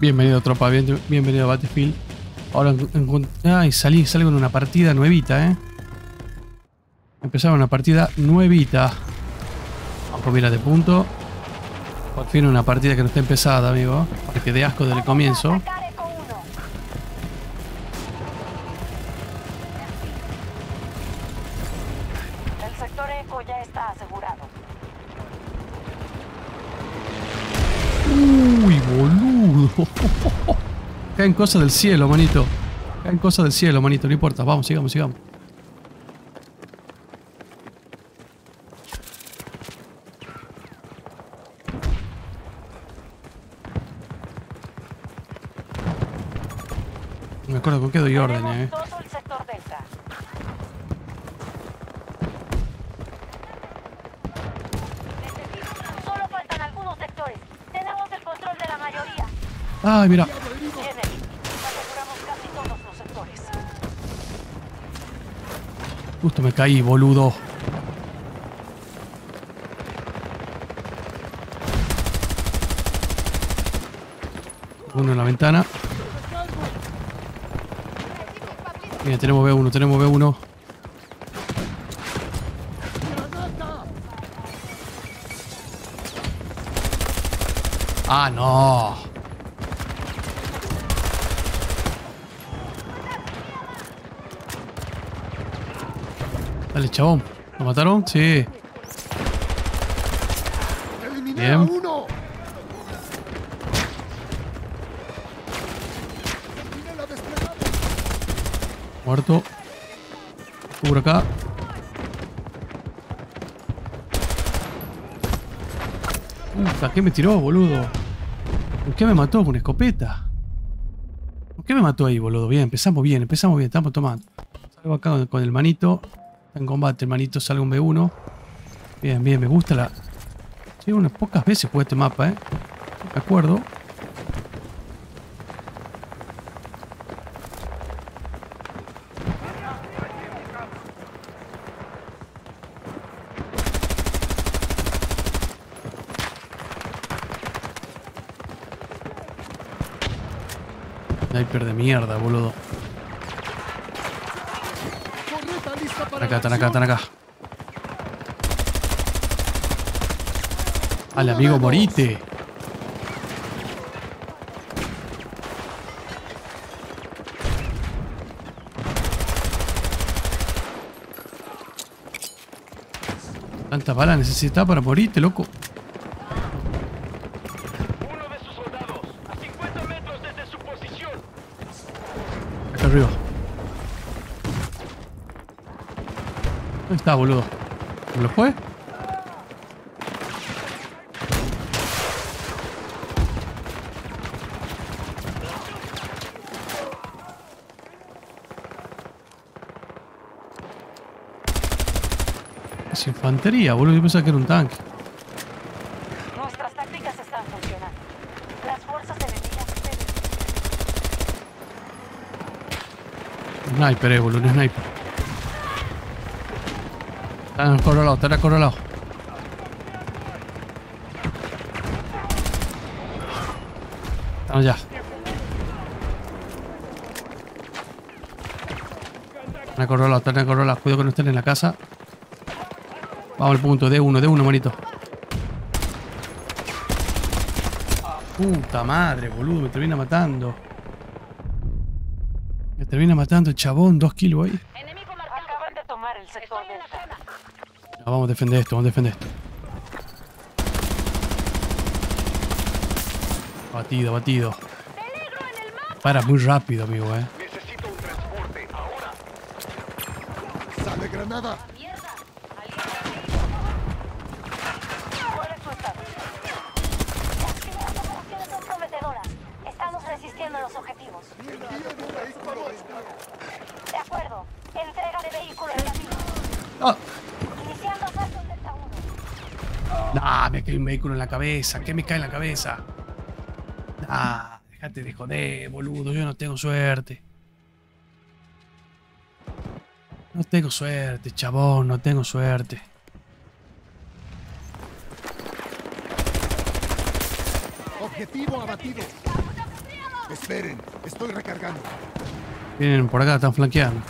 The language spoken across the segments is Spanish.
Bienvenido, tropa. bien- bienvenido a Battlefield. Ahora Ay, salí, salí con una partida nuevita, ¿eh? Empezaba una partida nuevita. Vamos a mirar de punto. Por fin una partida que no está empezada, amigo. Porque de asco desde el comienzo. Caen cosas del cielo, manito. Caen cosas del cielo, manito. No importa. Vamos, sigamos, sigamos. No me acuerdo con qué doy órdenes, eh. Tenemos todo el sector Delta. Solo faltan algunos sectores. Tenemos el control de la mayoría. Ay, mira. Bien, aseguramos casi todos los sectores. Justo me caí, boludo. Uno en la ventana. Mira, tenemos B1, tenemos B1. Ah, no. Dale, chabón. ¿Lo mataron? Sí. ¡Eliminé Bien. Muerto. Cubro acá. Puta, ¿qué me tiró, boludo? ¿Con qué me mató? ¿Con escopeta? ¿Con qué me mató ahí, boludo? Bien, empezamos bien, empezamos bien, estamos tomando. Salgo acá con el manito. En combate, el manito salgo un B1. Bien, bien, me gusta la... Sí, unas pocas veces jugué este mapa, ¿eh? Me acuerdo. Sniper de mierda, boludo. ¡Correta lista Están acá, están acá, están acá. Al amigo morite. ¿Tanta bala necesita para morirte, loco? Uno de sus soldados, a 50 metros desde su posición. Acá arriba. ¿Dónde está, boludo? ¿Me lo fue? Es infantería, boludo. Yo pensaba que era un tanque. Nuestras tácticas están funcionando. Las fuerzas enemigas. Sniper, eh, boludo, un sniper. Están acorralados, están acorralados. Estamos ya. Están acorralados, están acorralados. Cuidado que no estén en la casa. Vamos al punto, de uno, de uno, manito. Puta madre, boludo, me termina matando. Me termina matando el chabón, dos kilos ahí. Enemigo marcado. Acaban de tomar el sector Delta. Ya, vamos a defender esto, vamos a defender esto. Batido, batido. Para muy rápido, amigo, eh. Necesito un transporte ahora. ¡Sale granada! ¿Cuál es su estado? Las primeras operaciones son prometedoras. Estamos resistiendo los objetivos. De acuerdo. Entrega de vehículo relativo. ¡Ah! Iniciando asalto en Delta 1. Me cae un vehículo en la cabeza. ¿Qué me cae en la cabeza? Nah, déjate de joder, boludo. Yo no tengo suerte. No tengo suerte, chabón. No tengo suerte. ¡Objetivo abatido! Esperen, estoy recargando. Vienen por acá, están flanqueando.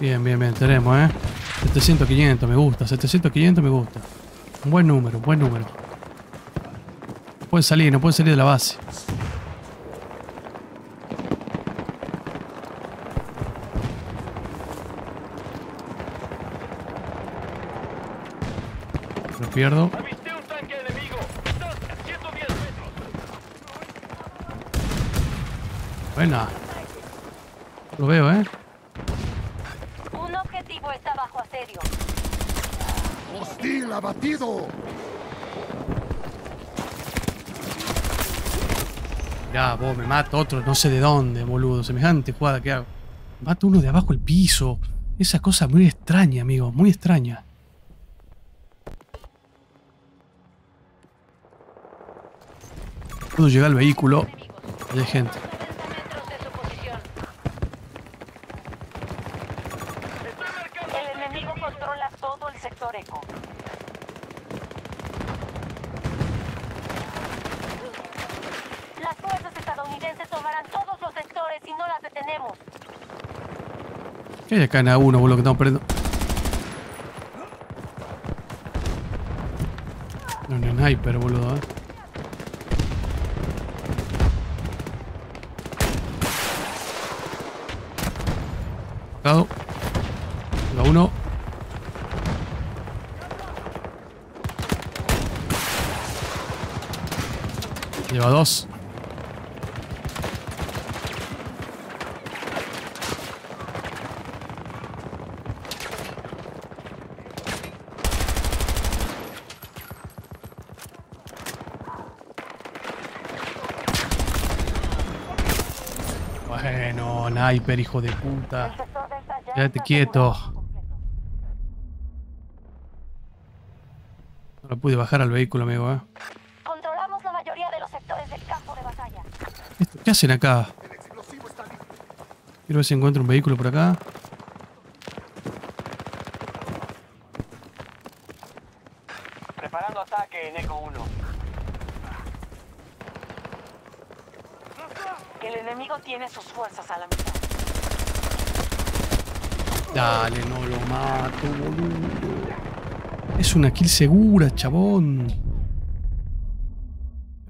Bien, bien, bien, tenemos, ¿eh? 700, 500, me gusta. 700, 500, me gusta. Un buen número, un buen número. No pueden salir, no pueden salir de la base. Lo pierdo. Avisté un tanque enemigo. Estás a 110 metros. Buena. Lo veo, ¿eh? Bajo asedio. ¡Hostil abatido! Ya, vos me mata otro, no sé de dónde, boludo. Semejante jugada que hago. Mato uno de abajo el piso. Esa cosa muy extraña, amigo, muy extraña. Puedo llegar al vehículo. Hay gente. 90 metros de su posición. Estoy marcando El enemigo controla todo el sector eco. Las fuerzas estadounidenses tomarán todos los sectores si no las detenemos. ¿Qué hay acá en A1, boludo, que estamos perdiendo? No, no es sniper, boludo, eh. Tocado. La uno. Lleva dos. Bueno, sniper, hijo de puta. Quédate quieto. No lo pude bajar al vehículo, amigo, eh. Controlamos la mayoría de los sectores del campo de batalla. ¿Qué hacen acá? Quiero ver si encuentro un vehículo por acá. Preparando ataque en Eco 1. El enemigo tiene sus fuerzas a la mitad. Dale, no lo mato, boludo. Es una kill segura, chabón.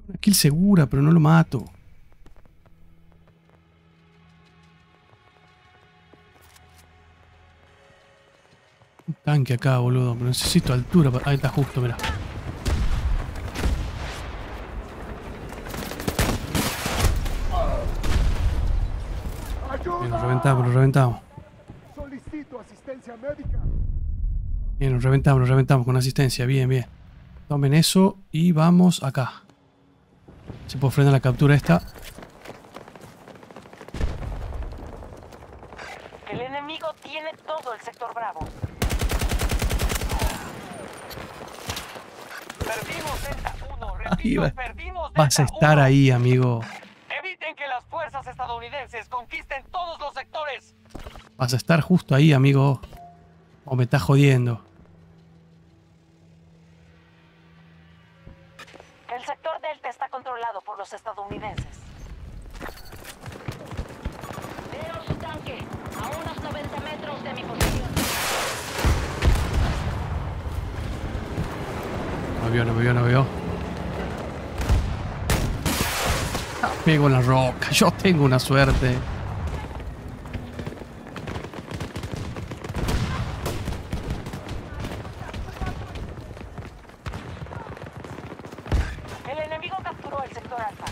Una kill segura, pero no lo mato. Un tanque acá, boludo. Pero necesito altura. Ahí está justo. Bien, lo reventamos, lo reventamos. Bien, nos reventamos, nos reventamos con asistencia. Bien, bien. Tomen eso y vamos acá. Se puede frenar la captura esta. El enemigo tiene todo el sector bravo. Perdimos Delta 1. Ahí Repito, va. perdimos Vas a Delta estar 1. ahí, amigo. Eviten que las fuerzas estadounidenses conquisten todos los sectores. Vas a estar justo ahí, amigo. O me estás jodiendo. El sector delta está controlado por los estadounidenses. Veo su tanque a unos 90 metros de mi posición. No vio, no vio, no vio. Ah, pego en la roca. Yo tengo una suerte. El enemigo capturó el sector alfa.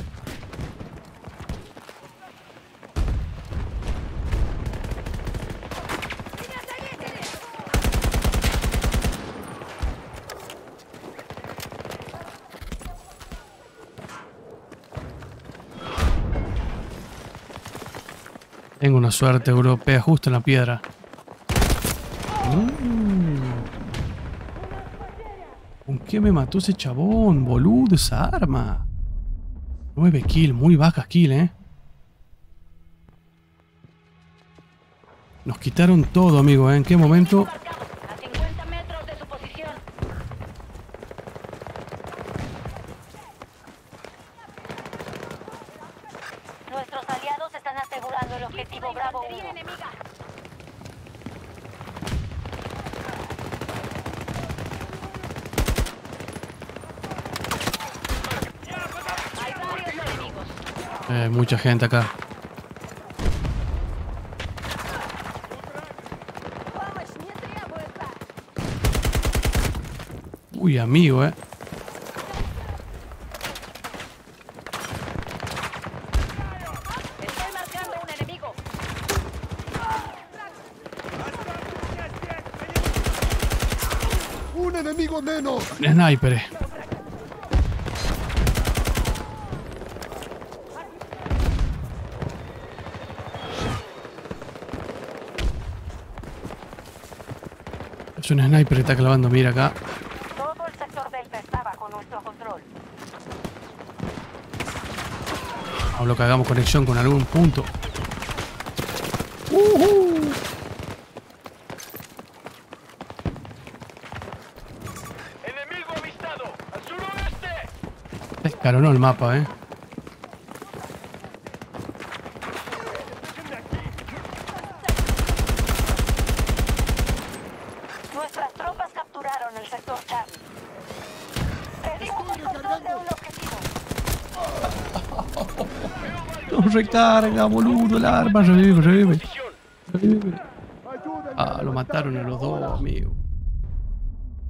Tengo una suerte europea justo en la piedra. Mm. ¿Con qué me mató ese chabón, boludo? Esa arma. 9 kills, muy bajas kills, eh. Nos quitaron todo, amigo, ¿eh? ¿En qué momento? Marcado, a 50 metros de su posición. Nuestros el objetivo Bravo 1. enemiga. Hay varios enemigos. Eh, mucha gente acá. Uy, amigo, eh. Estoy marcando un enemigo. ¡Un enemigo menos! Sniper. Es un sniper que está clavando, mira acá. Todo el sector delta está bajo nuestro control. Hablo que hagamos conexión con algún punto. ¡Enemigo avistado! ¡Al suroeste! Escalonó el mapa, eh. Nuestras tropas capturaron el sector Charlie. Perdimos el control de un objetivo. No recarga, boludo, el arma. Revive, revive. Posición. revive. ¡Ayúdenme Ah, lo mataron a los dos, amigo.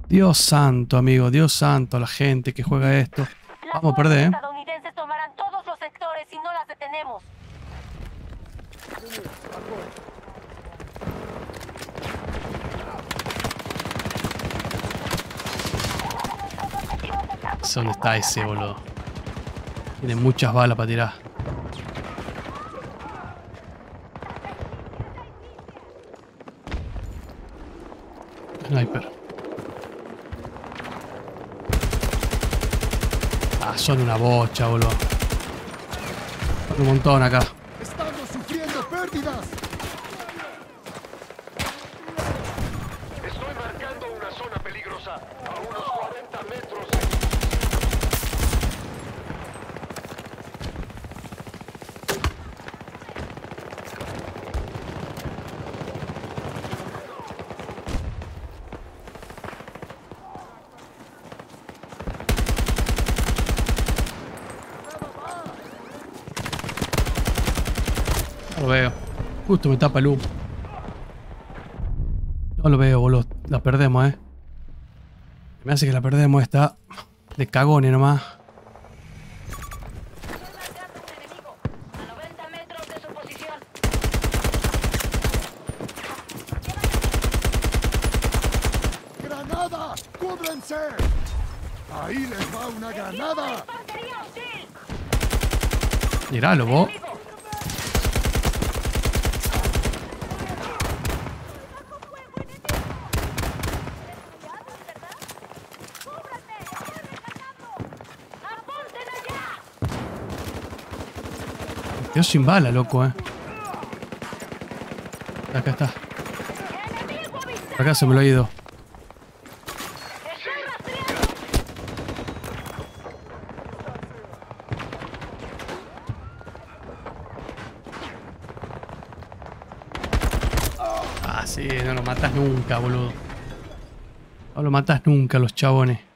Dios santo, amigo. Dios santo, la gente que juega esto. Vamos a perder, eh. estadounidenses tomarán todos los sectores si no las detenemos. ¿Dónde está ese, boludo? Tiene muchas balas para tirar. Sniper. Son una bocha, boludo. Un montón acá. ¡Estamos sufriendo pérdidas! Estoy marcando una zona peligrosa. A unos 40 metros. No lo veo. Justo me tapa el humo. No lo veo, boludo. La perdemos, eh. Me hace que la perdemos esta. De cagones nomás. Estoy marcando un enemigo. A 90 metros de su posición. ¡Granada! ¡Cúbrense! ¡Ahí les va una granada! Miralo, vos. Quedó sin bala, loco, eh. Acá está. Acá se me lo ha ido. Ah, sí, no lo matas nunca, boludo. No lo matas nunca, los chabones.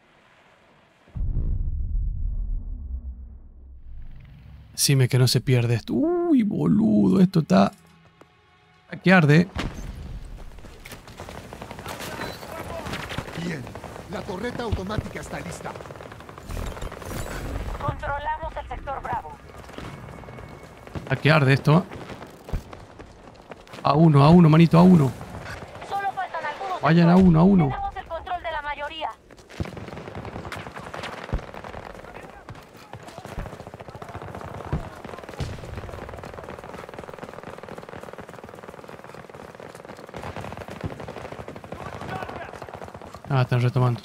Decime que no se pierde esto. Uy, boludo, esto está... Que arde. Bien, la torreta automática está lista. Controlamos el sector Bravo. Que arde esto. A uno, a uno, manito, a uno. Solo faltan algunos. Vayan a uno, a uno. Tenemos el control de la mayoría. Ah, están retomando.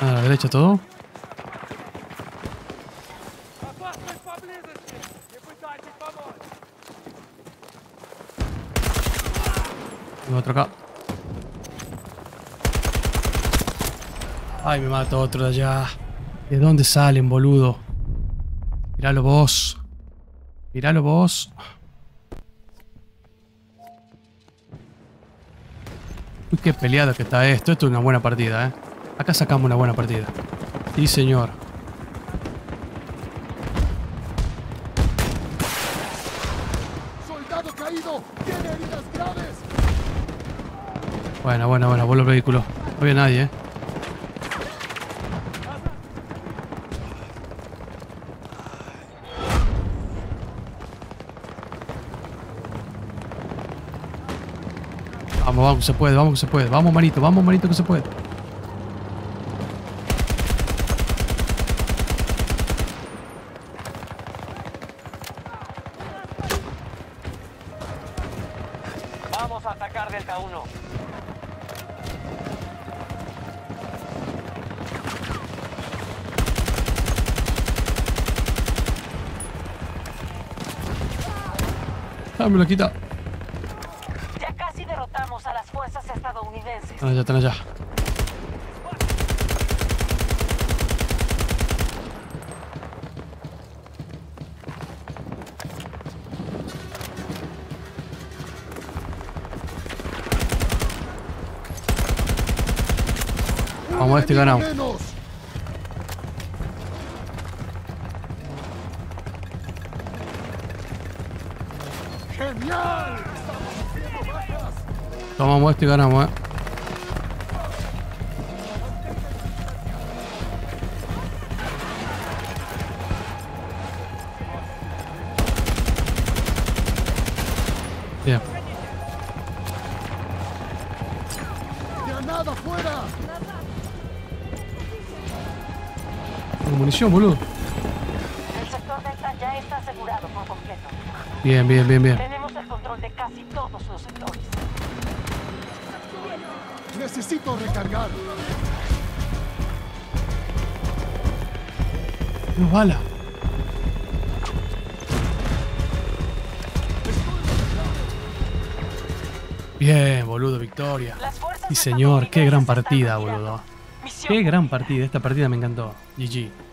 A la derecha todo. Otro acá. Ay, me mato otro de allá. ¿De dónde salen, boludo? Míralo vos. Míralo vos. Uy, qué peleado que está esto. Esto es una buena partida, ¿eh? Acá sacamos una buena partida. Sí, señor. ¡Soldado caído! ¡Tiene heridas graves! Bueno, bueno, bueno. Vuelvo el vehículo. No había nadie, ¿eh? Vamos, vamos, que se puede, vamos, que se puede. Vamos, manito, vamos, manito, que se puede. Vamos a atacar Delta 1. Ah, me lo quita. Estadounidenses. Están allá, están allá. ¡Un Vamos, este enemigo Tomamos esto y ganamos, eh. Bien. ¡Granada fuera! Tengo munición, boludo. El sector Delta ya está asegurado por completo. Bien, bien, bien, bien. Menos bala. Bien, boludo, victoria. Sí, señor, qué gran partida, boludo. Qué gran partida, esta partida me encantó. GG.